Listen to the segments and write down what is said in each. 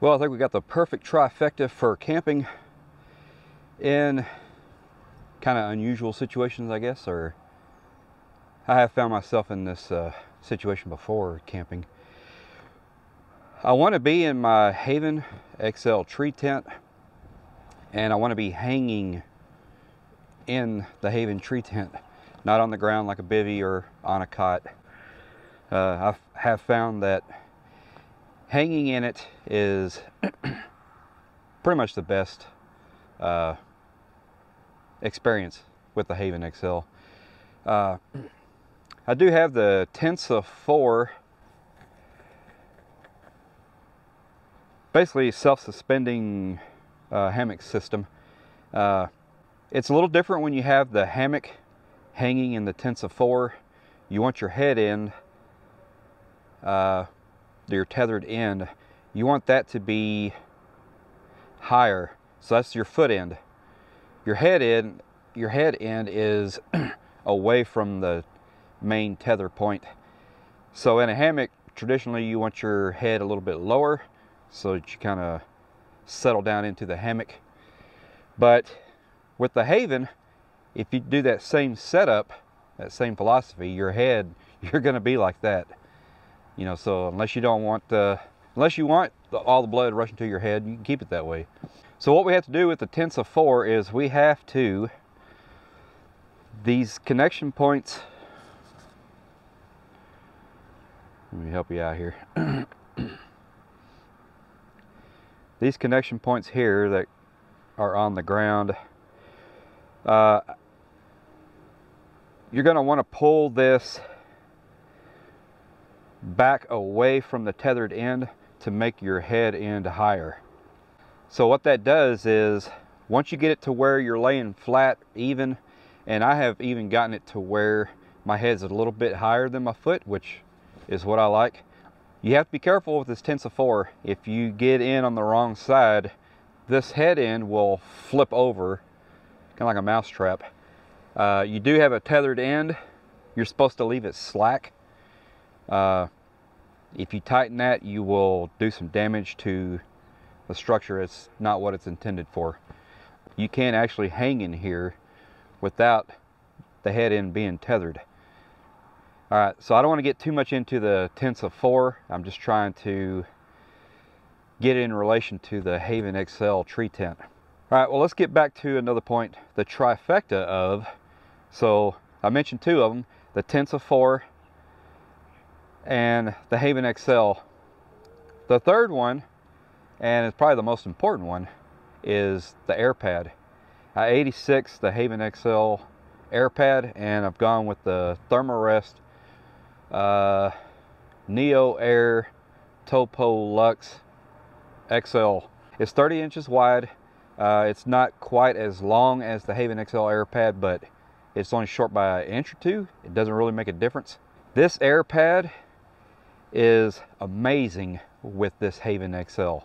Well, I think we got the perfect trifecta for camping in kind of unusual situations, I guess, or I have found myself in this uh, situation before camping. I want to be in my Haven XL tree tent and I want to be hanging in the Haven tree tent, not on the ground like a bivy or on a cot. Uh, I have found that hanging in it is pretty much the best uh, experience with the Haven XL. Uh, I do have the Tensa 4 basically self-suspending uh, hammock system. Uh, it's a little different when you have the hammock hanging in the Tensa 4. You want your head end uh, your tethered end, you want that to be higher. So that's your foot end. Your head end, your head end is away from the main tether point. So in a hammock, traditionally you want your head a little bit lower so that you kind of settle down into the hammock. But with the Haven, if you do that same setup, that same philosophy, your head, you're going to be like that. You know, so unless you don't want, unless you want all the blood rushing to your head, you can keep it that way. So what we have to do with the Tensa 4 is we have to, these connection points, let me help you out here. these connection points here that are on the ground, uh, you're going to want to pull this back away from the tethered end to make your head end higher. So what that does is once you get it to where you're laying flat even and I have even gotten it to where my head's a little bit higher than my foot which is what I like. You have to be careful with this Tensa 4. If you get in on the wrong side this head end will flip over kind of like a mouse trap. Uh, you do have a tethered end. You're supposed to leave it slack uh, if you tighten that, you will do some damage to the structure. It's not what it's intended for. You can't actually hang in here without the head end being tethered. All right, so I don't want to get too much into the Tensa 4. I'm just trying to get it in relation to the Haven XL tree tent. All right, well, let's get back to another point, the trifecta of, so I mentioned two of them, the Tensa 4 and the Haven XL. The third one, and it's probably the most important one, is the AirPad. I 86 the Haven XL AirPad, and I've gone with the Therm-a-Rest uh, NeoAir Topo Luxe XL. It's 30 inches wide. Uh, it's not quite as long as the Haven XL AirPad, but it's only short by an inch or two. It doesn't really make a difference. This AirPad is amazing with this Haven XL.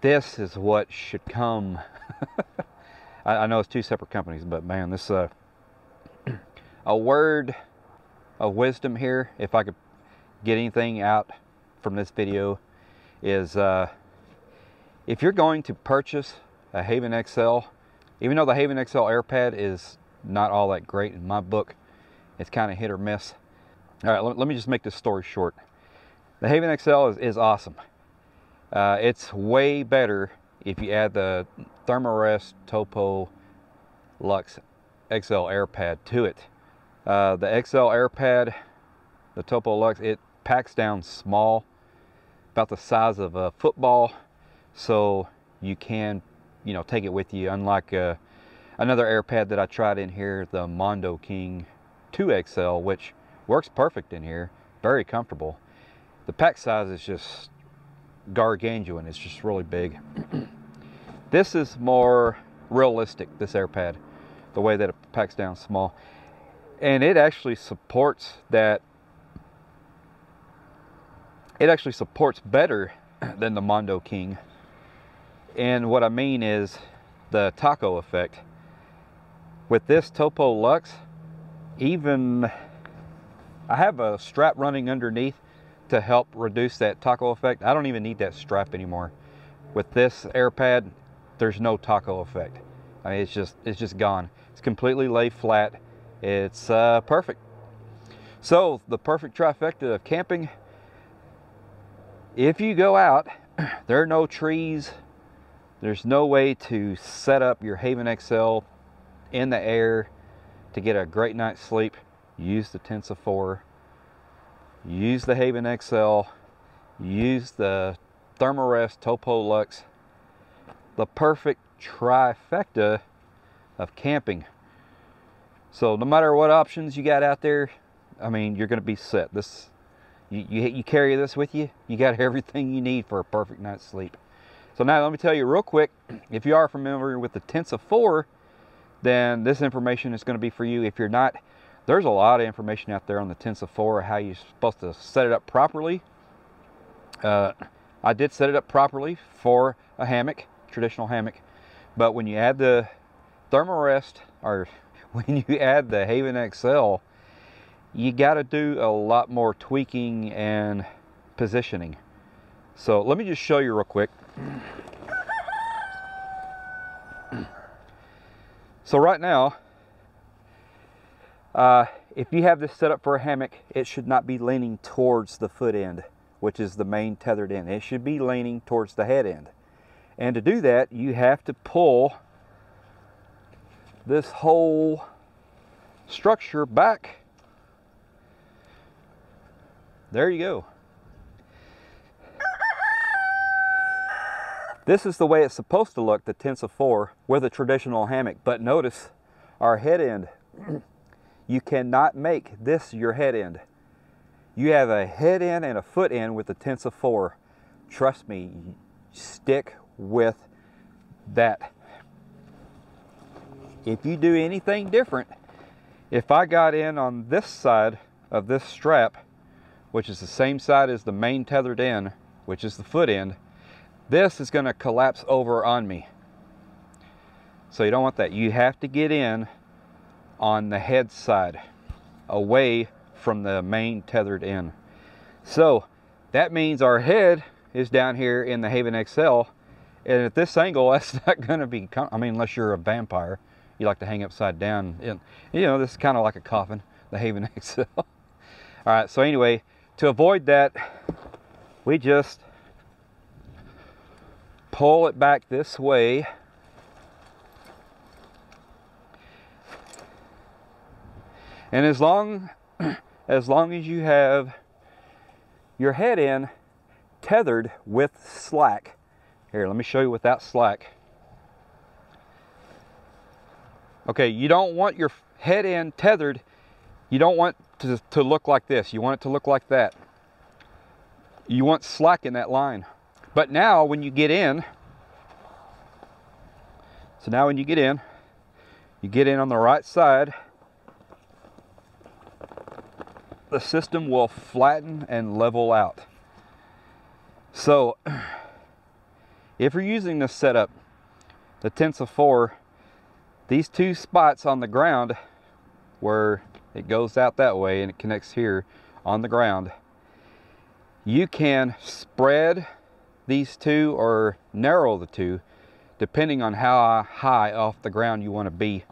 This is what should come. I, I, know it's two separate companies, but man, this uh, a word of wisdom here, if I could get anything out from this video, is uh, if you're going to purchase a Haven XL, even though the Haven XL AirPad is not all that great in my book, it's kind of hit or miss. All right, let, me just make this story short. The Haven XL is, is awesome. Uh, it's way better if you add the Therm-a-Rest Topo Luxe XL AirPad to it. Uh, the XL AirPad, the Topo Luxe, it packs down small, about the size of a football, so you can, you know, take it with you. Unlike uh, another AirPad that I tried in here, the Mondo King 2XL, which Works perfect in here, very comfortable. The pack size is just gargantuan, it's just really big. this is more realistic, this AirPad, the way that it packs down small. And it actually supports that, it actually supports better than the Mondo King. And what I mean is the taco effect. With this Topo Luxe, even I have a strap running underneath, to help reduce that taco effect. I don't even need that strap anymore. With this air pad, there's no taco effect. I mean, it's just it's just gone. It's completely laid flat. It's uh, perfect. So the perfect trifecta of camping. If you go out, there are no trees. There's no way to set up your Haven XL in the air to get a great night's sleep. Use the Tensa 4. Use the Haven XL. Use the Therm-a-Rest Topo Luxe. The perfect trifecta of camping. So no matter what options you got out there, I mean, you're going to be set. This, you, you, you carry this with you, you got everything you need for a perfect night's sleep. So now let me tell you real quick, if you are familiar with the Tensa 4, then this information is going to be for you. If you're not, there's a lot of information out there on the Tensa 4, how you're supposed to set it up properly. Uh, I did set it up properly for a hammock, traditional hammock. But when you add the Therm-a-Rest, or when you add the Haven XL, you got to do a lot more tweaking and positioning. So let me just show you real quick. So right now, uh, if you have this set up for a hammock, it should not be leaning towards the foot end, which is the main tethered end. It should be leaning towards the head end. And to do that, you have to pull this whole structure back. There you go. This is the way it's supposed to look, the Tensa 4, with a traditional hammock. But notice our head end. you cannot make this your head end. You have a head end and a foot end with the Tensa 4. Trust me, stick with that. If you do anything different, if I got in on this side of this strap, which is the same side as the main tethered end, which is the foot end, this is going to collapse over on me. So you don't want that. You have to get in on the head side, away from the main tethered end. So that means our head is down here in the Haven XL. And at this angle, that's not going to be, I mean, unless you're a vampire, you like to hang upside down. And, you know, this is kind of like a coffin, the Haven XL. All right, so anyway, to avoid that, we just pull it back this way. And as long as long as you have your head in tethered with slack. Here, let me show you without slack. Okay, you don't want your head end tethered. You don't want to, to look like this. You want it to look like that. You want slack in that line. But now when you get in, so now when you get in, you get in on the right side, the system will flatten and level out. So if you're using this setup, the Tensa 4, these two spots on the ground where it goes out that way and it connects here on the ground, you can spread these two or narrow the two depending on how high off the ground you want to be.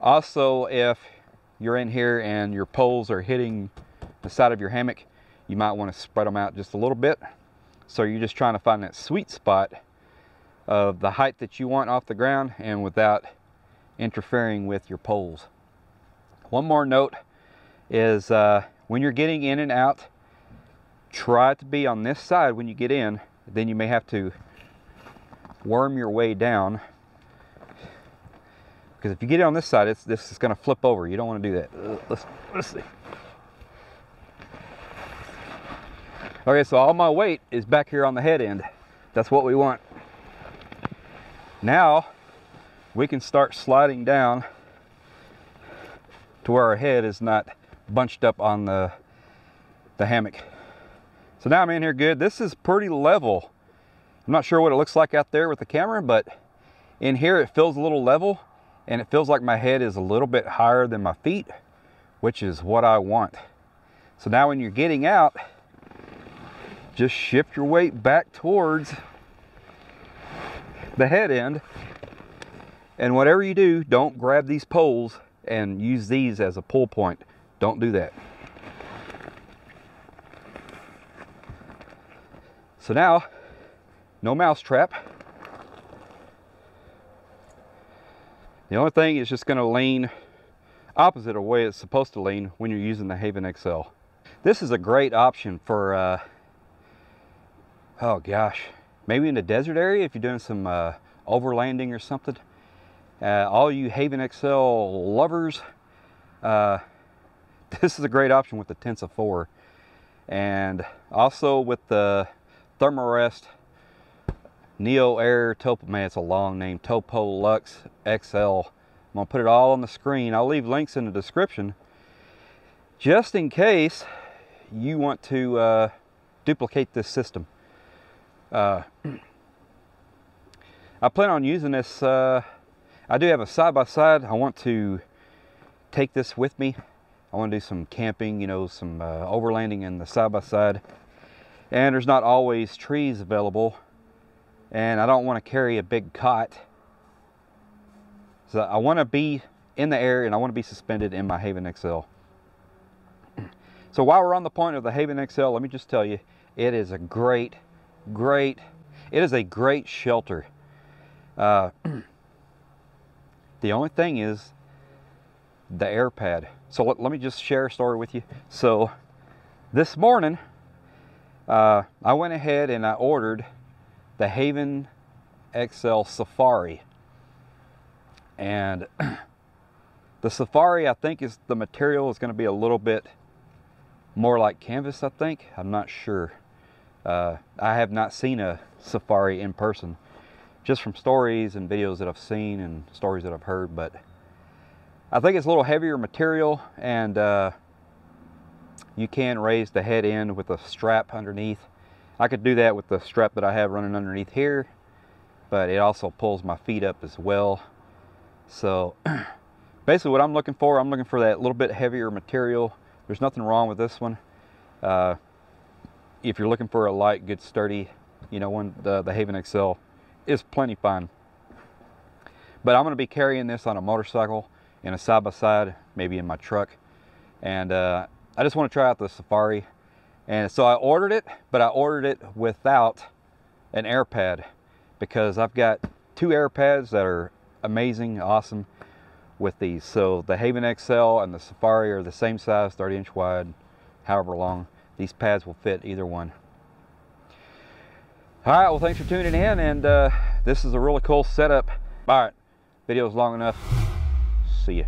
Also, if you're in here and your poles are hitting the side of your hammock, you might want to spread them out just a little bit. So you're just trying to find that sweet spot of the height that you want off the ground and without interfering with your poles. One more note is uh, when you're getting in and out, try to be on this side when you get in then you may have to worm your way down because if you get it on this side it's this is going to flip over. You don't want to do that. Let's, let's see. Okay so all my weight is back here on the head end. That's what we want. Now we can start sliding down to where our head is not bunched up on the the hammock. So now I'm in here good. This is pretty level. I'm not sure what it looks like out there with the camera, but in here it feels a little level and it feels like my head is a little bit higher than my feet, which is what I want. So now when you're getting out, just shift your weight back towards the head end. And whatever you do, don't grab these poles and use these as a pull point. Don't do that. So now, no mouse The only thing is just gonna lean opposite of way it's supposed to lean when you're using the Haven XL. This is a great option for, uh, oh gosh, maybe in the desert area if you're doing some uh, overlanding or something. Uh, all you Haven XL lovers, uh, this is a great option with the Tensa 4. And also with the Therm-a-Rest NeoAir Topo, man, it's a long name, Topo Luxe XL. I'm gonna put it all on the screen. I'll leave links in the description just in case you want to uh, duplicate this system. Uh, I plan on using this, uh, I do have a side-by-side. -side. I want to take this with me. I want to do some camping, you know, some uh, overlanding in the side-by-side. -side. And there's not always trees available. And I don't want to carry a big cot. So I want to be in the air and I want to be suspended in my Haven XL. So while we're on the point of the Haven XL, let me just tell you, it is a great, great, it is a great shelter. Uh, the only thing is the air pad. So let, let, me just share a story with you. So this morning, uh, I went ahead and I ordered the Haven XL Safari. And the Safari, I think is the material is going to be a little bit more like canvas, I think. I'm not sure. Uh, I have not seen a safari in person, just from stories and videos that I've seen and stories that I've heard, but I think it's a little heavier material and uh, you can raise the head end with a strap underneath. I could do that with the strap that I have running underneath here, but it also pulls my feet up as well. So basically what I'm looking for, I'm looking for that little bit heavier material there's nothing wrong with this one. Uh, if you're looking for a light, good, sturdy, you know, one, the, the Haven XL is plenty fine. But I'm going to be carrying this on a motorcycle in a side-by-side, -side, maybe in my truck. And uh, I just want to try out the Safari. And so I ordered it, but I ordered it without an air pad because I've got two air pads that are amazing, awesome with these. So the Haven XL and the Safari are the same size, 30 inch wide, however long. These pads will fit either one. All right, well, thanks for tuning in. And uh, this is a really cool setup. All right, video's long enough. See ya.